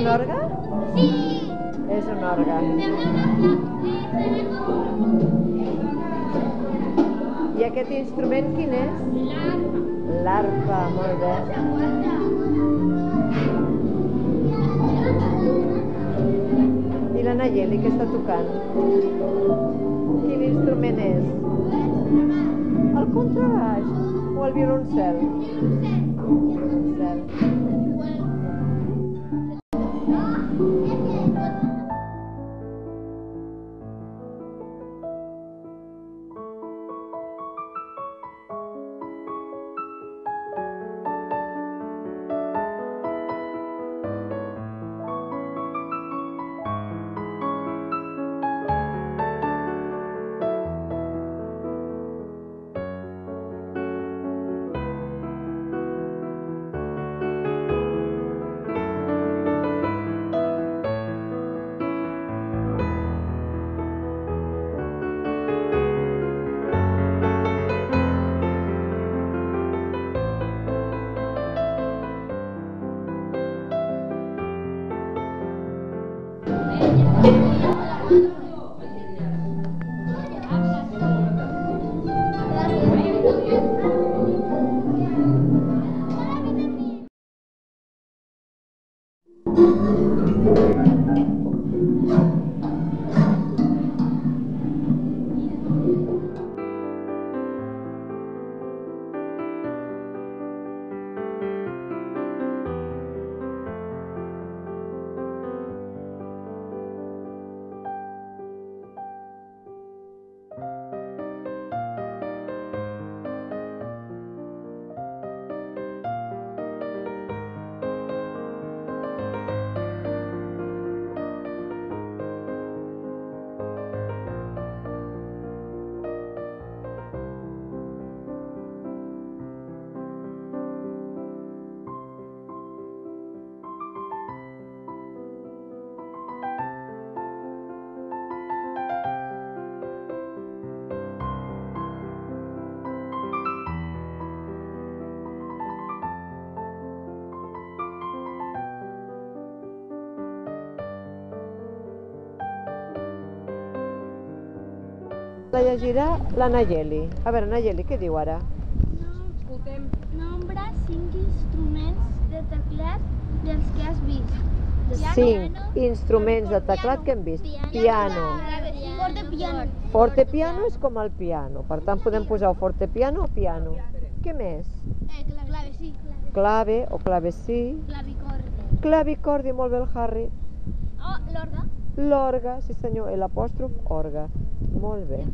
un orgue? Sí. És un orgue. I aquest instrument quin és? L'arpa, molt bé. I la Nayeli, què està tocant? Quin instrument és? El contrabaix o el violoncel? Violoncel. ごめんなさい。La llegirà la Nayeli. A veure, Nayeli, què diu ara? Nombra cinc instruments de teclat dels que has vist. Cinc instruments de teclat que hem vist. Piano. Fortepiano. Fortepiano és com el piano, per tant podem posar o fortepiano o piano. Què més? Eh, clavecí. Clave o clavecí. Clavicordi. Clavicordi, molt bé el Harry. Oh, l'orga. L'orga, sí senyor, l'apòstrof orga. Molt bé.